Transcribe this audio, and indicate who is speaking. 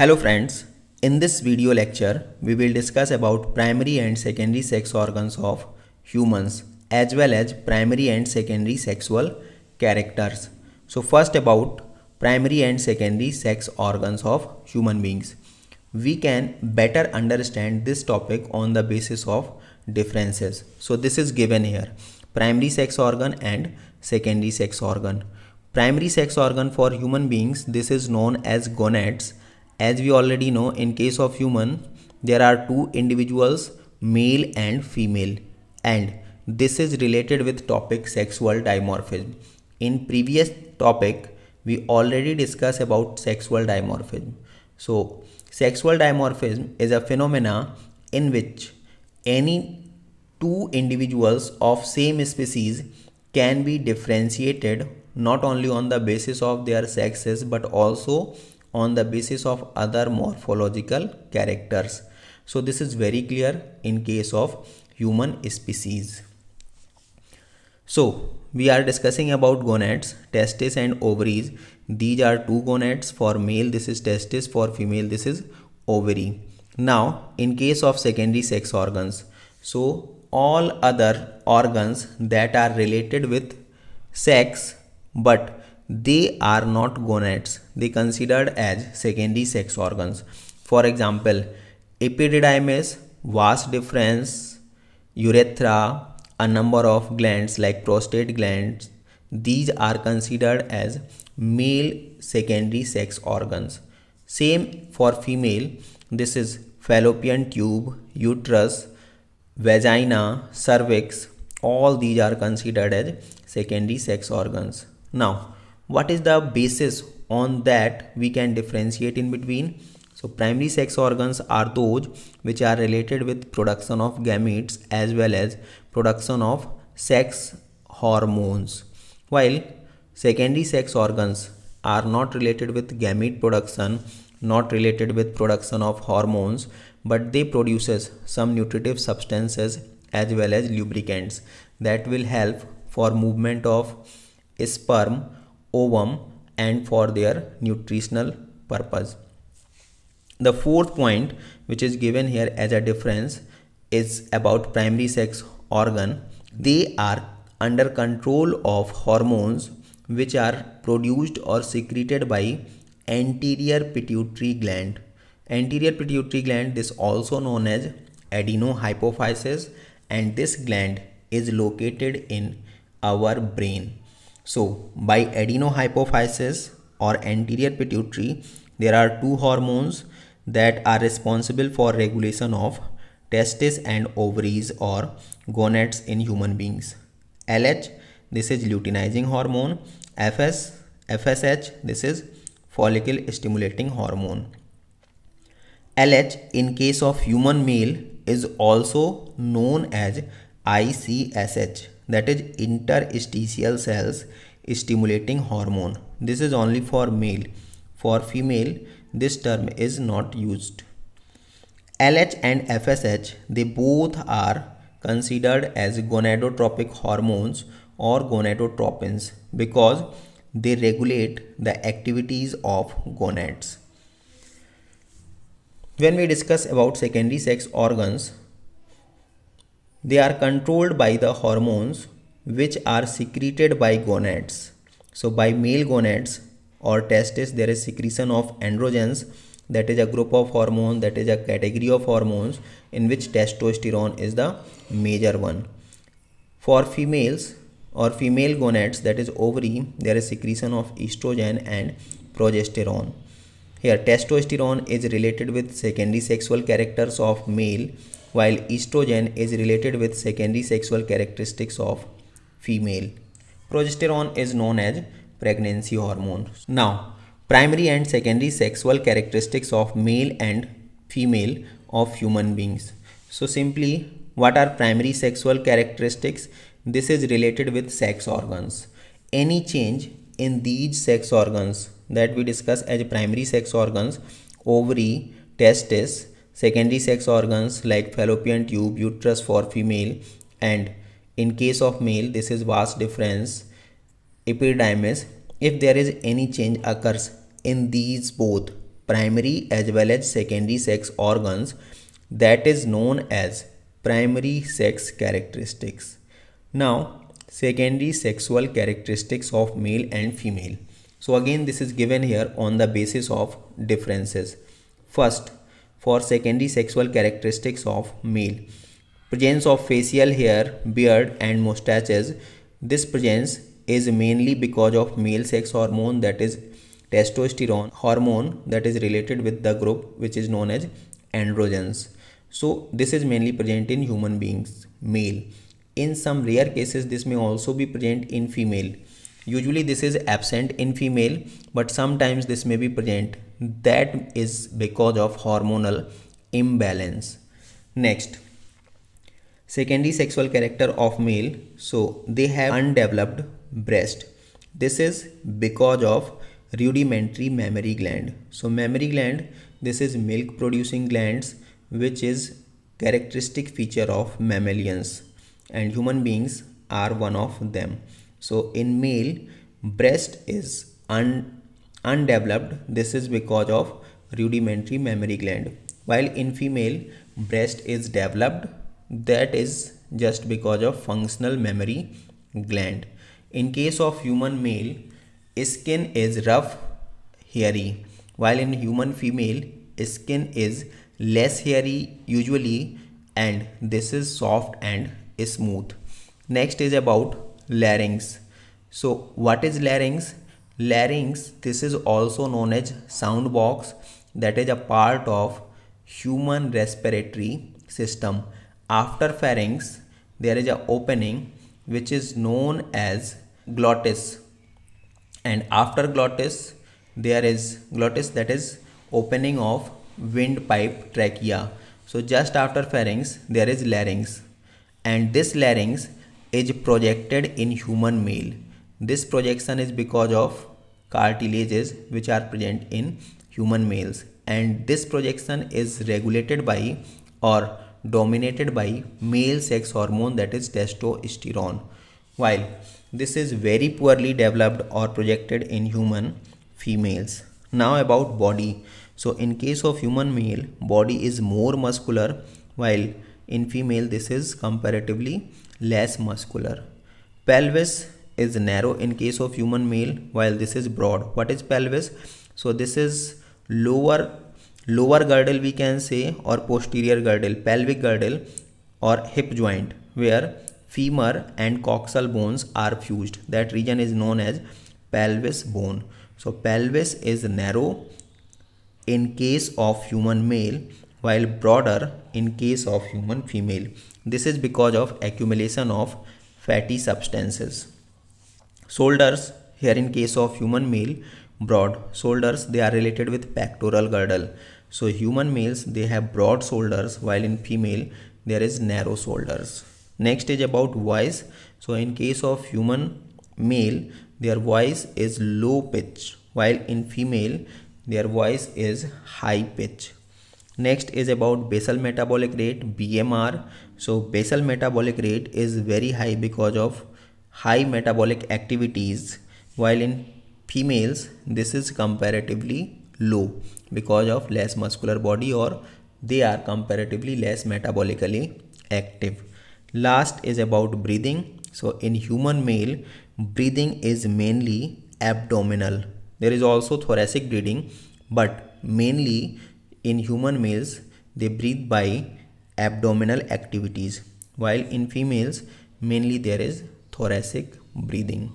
Speaker 1: Hello friends, in this video lecture we will discuss about primary and secondary sex organs of humans as well as primary and secondary sexual characters. So first about primary and secondary sex organs of human beings. We can better understand this topic on the basis of differences. So this is given here primary sex organ and secondary sex organ. Primary sex organ for human beings this is known as gonads as we already know in case of human there are two individuals male and female. And this is related with topic sexual dimorphism. In previous topic we already discussed about sexual dimorphism. So sexual dimorphism is a phenomena in which any two individuals of same species can be differentiated not only on the basis of their sexes but also on the basis of other morphological characters. So this is very clear in case of human species. So we are discussing about gonads, testes and ovaries. These are two gonads for male, this is testis, for female, this is ovary. Now in case of secondary sex organs, so all other organs that are related with sex but they are not gonads. They considered as secondary sex organs. For example epididymis vas deferens urethra a number of glands like prostate glands these are considered as male secondary sex organs. Same for female. This is fallopian tube uterus vagina cervix. All these are considered as secondary sex organs. Now what is the basis on that we can differentiate in between? So primary sex organs are those which are related with production of gametes as well as production of sex hormones. While secondary sex organs are not related with gamete production not related with production of hormones but they produces some nutritive substances as well as lubricants that will help for movement of sperm ovum and for their nutritional purpose. The fourth point which is given here as a difference is about primary sex organ. They are under control of hormones which are produced or secreted by anterior pituitary gland. Anterior pituitary gland is also known as adenohypophysis and this gland is located in our brain. So by adenohypophysis or anterior pituitary, there are two hormones that are responsible for regulation of testes and ovaries or gonads in human beings. LH, this is luteinizing hormone. FS, FSH, this is follicle stimulating hormone. LH in case of human male is also known as ICSH that is interstitial cells stimulating hormone. This is only for male. For female, this term is not used. LH and FSH, they both are considered as gonadotropic hormones or gonadotropins because they regulate the activities of gonads. When we discuss about secondary sex organs, they are controlled by the hormones which are secreted by gonads. So by male gonads or testes there is secretion of androgens that is a group of hormones that is a category of hormones in which testosterone is the major one. For females or female gonads that is ovary there is secretion of estrogen and progesterone. Here testosterone is related with secondary sexual characters of male while estrogen is related with secondary sexual characteristics of female. Progesterone is known as pregnancy hormone. Now, primary and secondary sexual characteristics of male and female of human beings. So simply, what are primary sexual characteristics? This is related with sex organs. Any change in these sex organs that we discuss as primary sex organs, ovary, testis, secondary sex organs like fallopian tube, uterus for female and in case of male this is vas deferens epididymis. If there is any change occurs in these both primary as well as secondary sex organs that is known as primary sex characteristics. Now, secondary sexual characteristics of male and female. So again this is given here on the basis of differences. First, for secondary sexual characteristics of male, presence of facial hair, beard and mustaches. This presence is mainly because of male sex hormone that is testosterone hormone that is related with the group which is known as androgens. So this is mainly present in human beings, male. In some rare cases, this may also be present in female. Usually this is absent in female, but sometimes this may be present. That is because of hormonal imbalance. Next, secondary sexual character of male. So they have undeveloped breast. This is because of rudimentary mammary gland. So mammary gland, this is milk producing glands which is characteristic feature of mammalians and human beings are one of them. So in male, breast is un undeveloped. This is because of rudimentary mammary gland. While in female, breast is developed. That is just because of functional mammary gland. In case of human male, skin is rough, hairy. While in human female, skin is less hairy usually and this is soft and smooth. Next is about larynx. So what is larynx? Larynx, this is also known as sound box that is a part of human respiratory system. After pharynx, there is a opening which is known as glottis and after glottis there is glottis that is opening of windpipe trachea. So just after pharynx there is larynx and this larynx is projected in human male. This projection is because of cartilages which are present in human males and this projection is regulated by or dominated by male sex hormone that is testosterone while this is very poorly developed or projected in human females. Now about body. So in case of human male, body is more muscular while in female this is comparatively less muscular. Pelvis is narrow in case of human male while this is broad. What is pelvis? So this is lower lower girdle we can say or posterior girdle, pelvic girdle or hip joint where femur and coxal bones are fused. That region is known as pelvis bone. So pelvis is narrow in case of human male while broader in case of human female. This is because of accumulation of fatty substances. Shoulders here in case of human male broad shoulders they are related with pectoral girdle. So human males they have broad shoulders while in female there is narrow shoulders next is about voice. So in case of human male their voice is low pitch while in female their voice is high pitch. Next is about basal metabolic rate bmr so basal metabolic rate is very high because of high metabolic activities while in females this is comparatively low because of less muscular body or they are comparatively less metabolically active Last is about breathing. So in human male, breathing is mainly abdominal. There is also thoracic breathing, but mainly in human males, they breathe by abdominal activities, while in females, mainly there is thoracic breathing